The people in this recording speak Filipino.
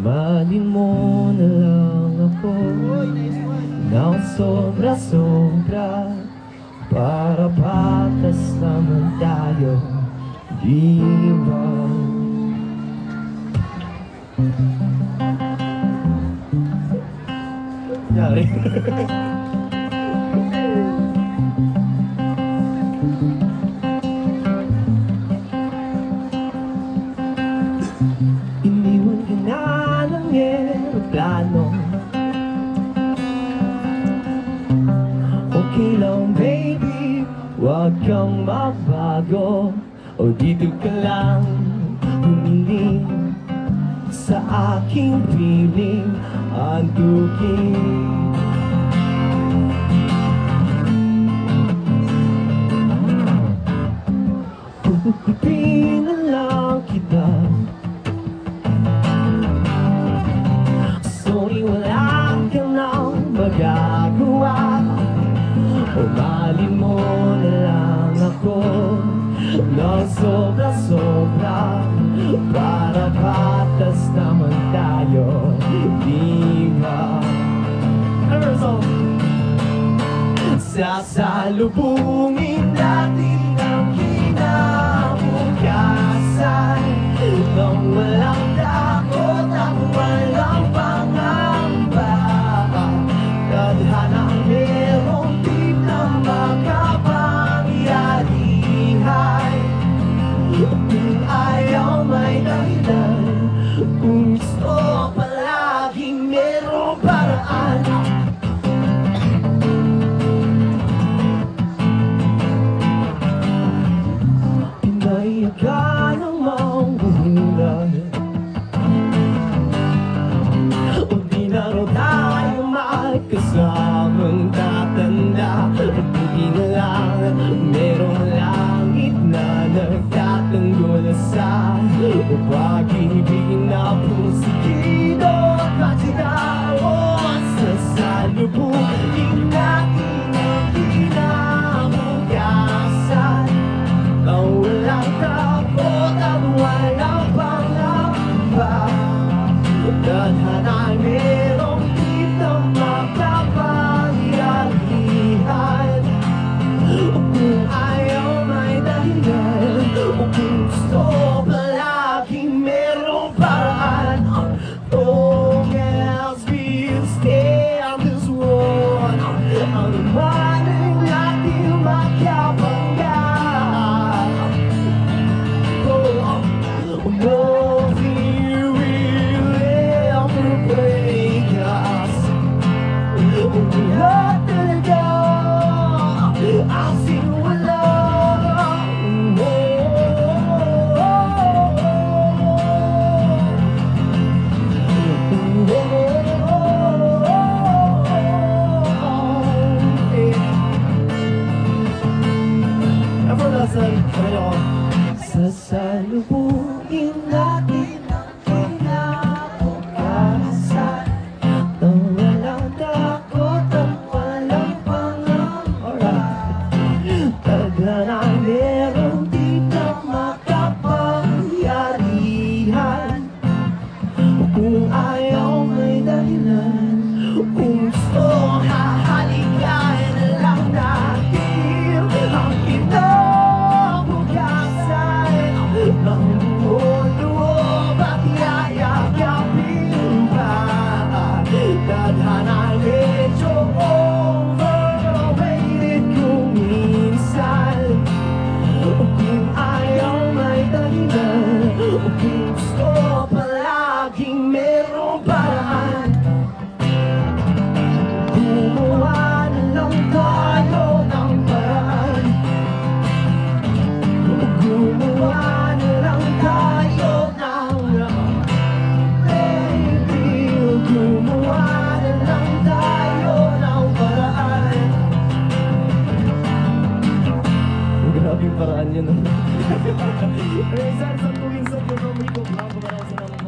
Uma limona alocou Não sobra sombra Para patas na montanha Viva Yeah. plano Okay lang baby, huwag kang mabago O dito ka lang. Humiling Sa aking piling. Ang tuking Be Umali mo na lang ako. Nang sobra-sobra Para patas naman tayo. Di ba? Ano Sasalubungin natin debout. Dasal kayo Sasalubungin natin keeps. grabing paraan yun. Rizal, sa tuwing sa Puerto Rico, bravo ka sa mga